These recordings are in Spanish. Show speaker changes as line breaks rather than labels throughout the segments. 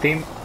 team.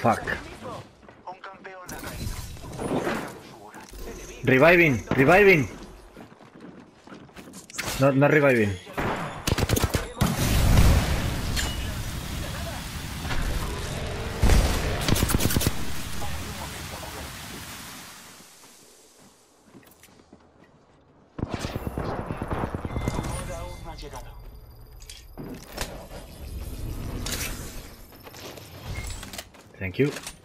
Fuck. Reviving, reviving. No, no reviving. Thank you.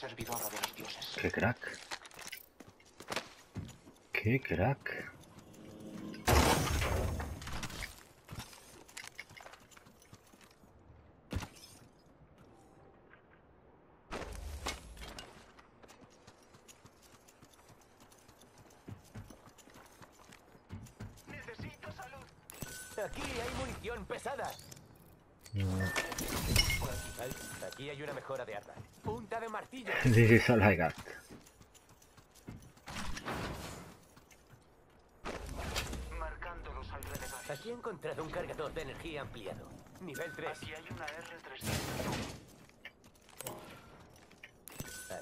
Servidora de los dioses.
Qué crack. Qué crack.
Necesito salud.
Aquí hay munición pesada. Aquí hay una mejora de arma. Punta de martillo.
This is all I got.
Marcando los alrededores.
Aquí he encontrado un cargador de energía ampliado. Nivel 3.
Aquí hay una R300.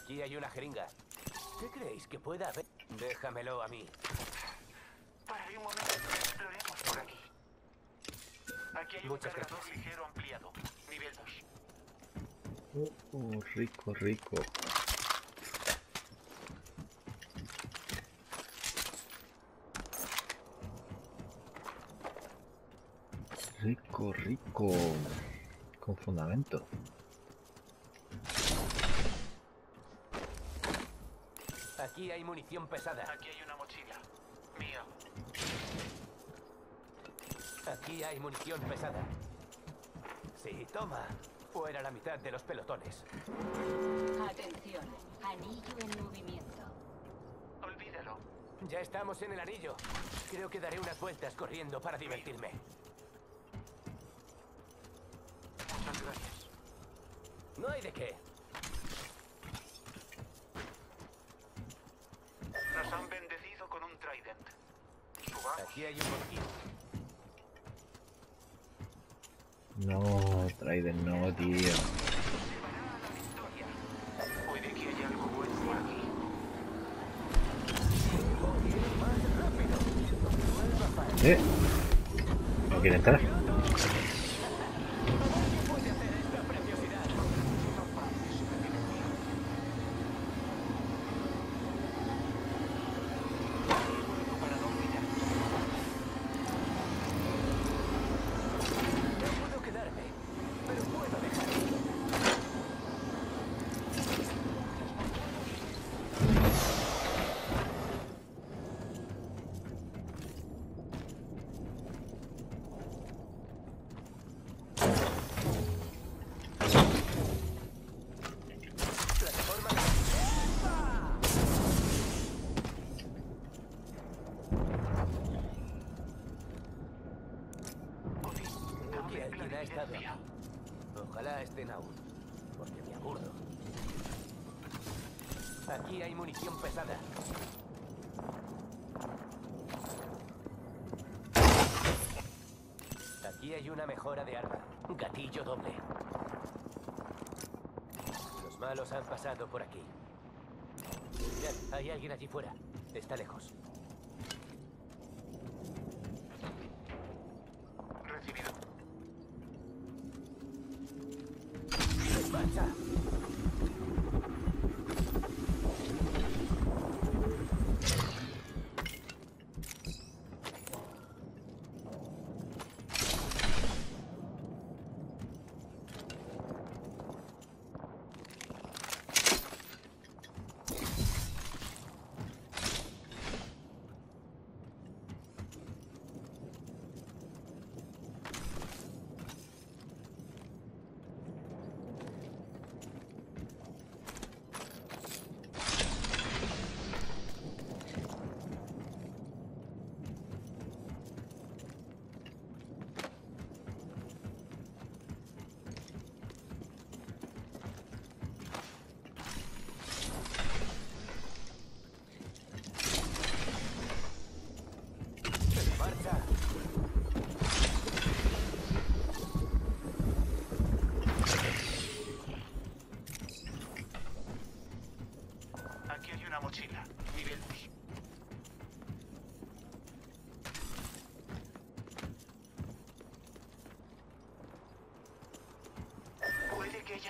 Aquí hay una jeringa. ¿Qué creéis que pueda haber? Déjamelo a mí.
Para un momento. Exploremos por aquí. Aquí hay
Muchas
un cargador
gracias.
ligero ampliado. Nivel 2.
Uh, rico, rico. Rico, rico. Con fundamento.
Aquí hay munición pesada.
Aquí hay una mochila. Mía.
Aquí hay munición pesada. Sí, toma. Fuera la mitad de los pelotones.
Atención, anillo en movimiento.
Olvídalo.
Ya estamos en el anillo. Creo que daré unas vueltas corriendo para divertirme.
Muchas gracias.
No hay de qué.
Nos han bendecido con un trident. Subamos.
Aquí hay un mosquito.
No, Trident, no, tío.
Llevará a la victoria. Puede que haya algo bueno por aquí.
¿Eh? ¿No quiere entrar?
Para no olvidar.
No puedo quedarme, pero puedo dejar. Alguien ha estado aquí. Ojalá estén aún, porque me aburro. Aquí hay Aquí hay una mejora de arma. Gatillo doble. Los malos han pasado por aquí. Mirad, hay alguien allí fuera. Está lejos.
Recibido.
¡En marcha! ¡En marcha!
Aquí hay una mochila. Nivel 2. Puede que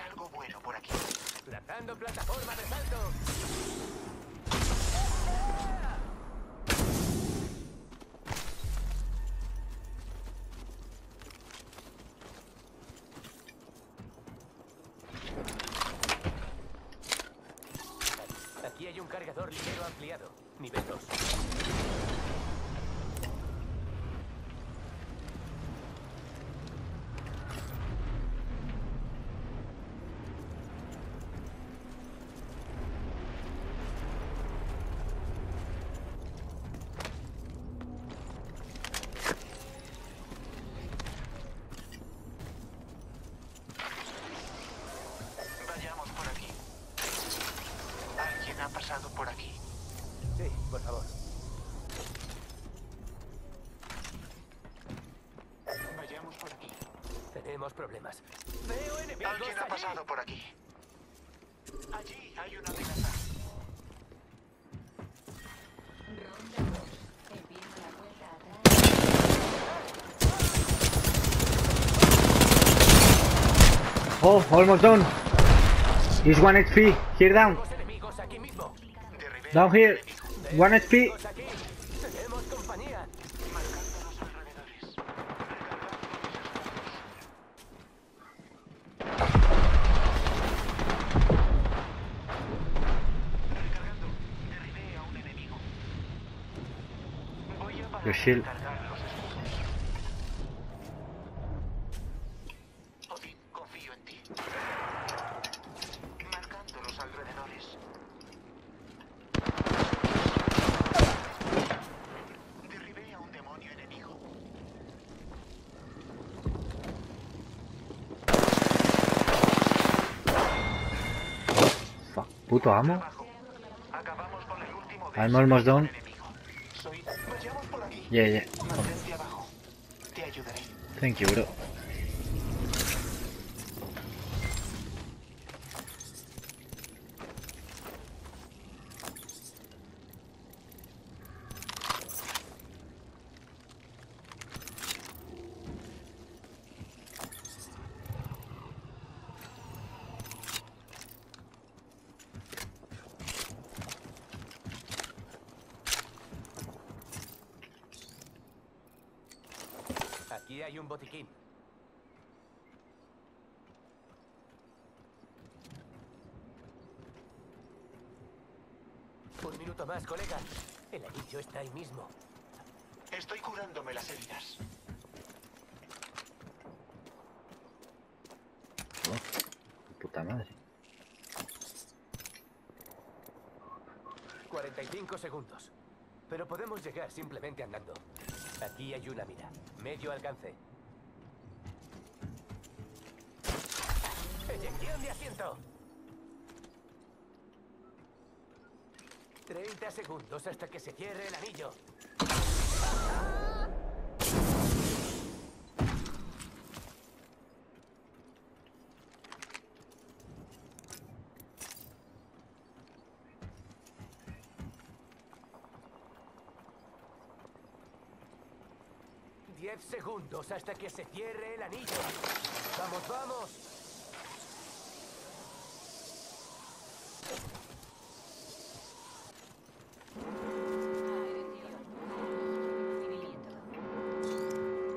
bueno por aquí.
¡Lanzando plataforma de salto! Tenemos problemas. Veo enemigos
Alguien ha pasado por aquí. Allí hay una amenaza.
Ronda 2. Empieza la vuelta atrás.
Oh, almost done. He's 1 HP. Here down. Down here. 1 HP.
Enemigos aquí. Tenemos compañía.
marcando los alrededores. Recargando. Derribé a un enemigo. Voy a parar
Your shield.
confío en ti. Marcando los alrededores. Derribé a un demonio enemigo.
Fuck. Puto amo.
Acabamos con
Yeah, yeah.
Mantente abajo. Te ayudaré.
Thank you, bro.
Aquí hay un botiquín. Un minuto más, colega. El anillo está ahí mismo.
Estoy curándome las heridas.
Puta madre.
45 segundos. Pero podemos llegar simplemente andando. Aquí hay una mira. Medio alcance. Eyección de asiento. 30 segundos hasta que se cierre el anillo. 10 segundos hasta que se cierre el anillo. ¡Vamos, vamos!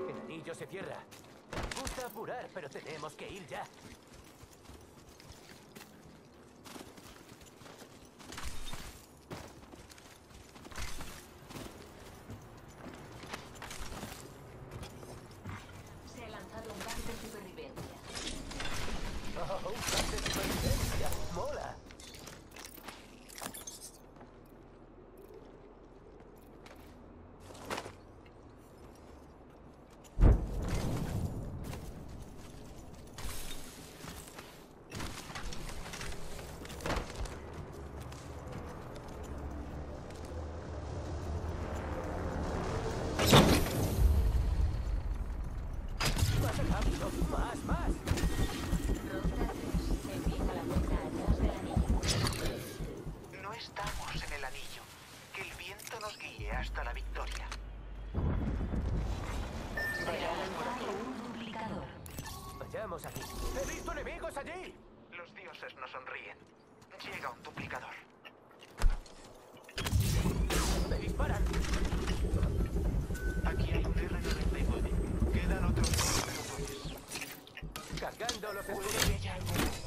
El anillo se cierra. Gusta apurar, pero tenemos que ir ya. ¡He visto enemigos allí!
Los dioses no sonríen. Llega un duplicador.
¡Me disparan!
Aquí hay un R-99. Quedan otros dos
Cargando los escudos.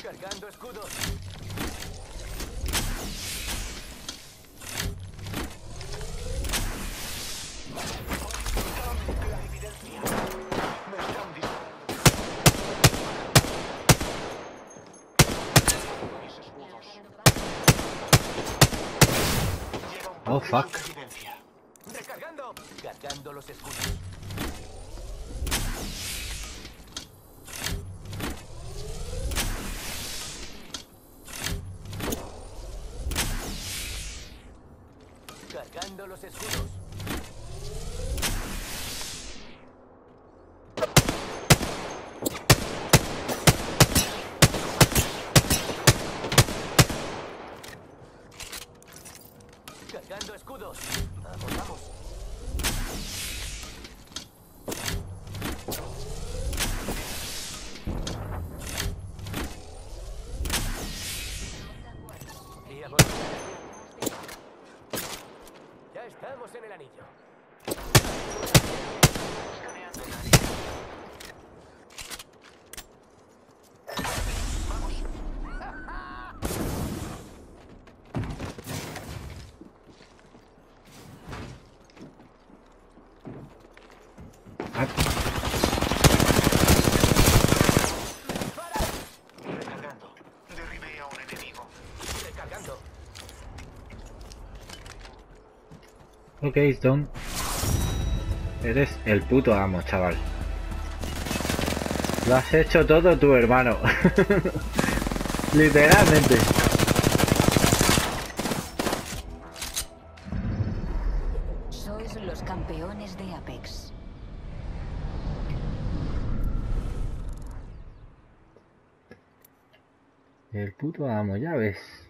Cargando escudos.
Oh fuck. Stone. Eres el puto amo, chaval. Lo has hecho todo tu hermano. Literalmente.
Sois los campeones de Apex.
El puto amo, ya ves.